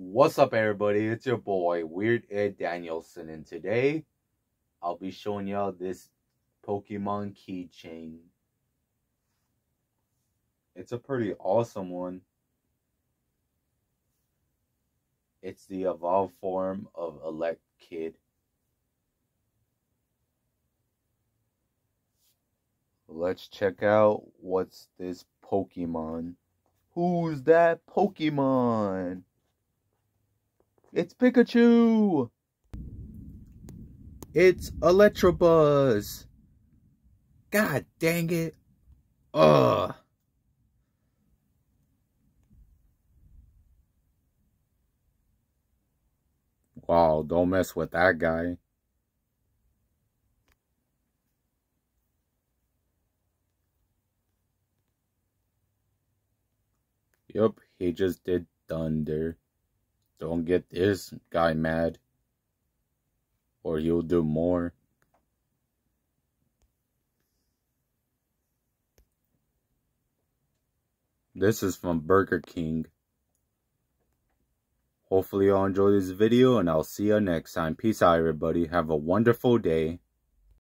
What's up, everybody? It's your boy, Weird Ed Danielson, and today I'll be showing y'all this Pokemon keychain. It's a pretty awesome one. It's the evolved form of Elect Kid. Let's check out what's this Pokemon. Who's that Pokemon? It's Pikachu! It's Electabuzz! God dang it! Ugh! Wow, don't mess with that guy. Yup, he just did thunder. Don't get this guy mad. Or he'll do more. This is from Burger King. Hopefully y'all enjoy this video and I'll see you next time. Peace out everybody. Have a wonderful day.